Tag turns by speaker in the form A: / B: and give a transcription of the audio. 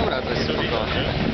A: Dobra, to jest spokojne.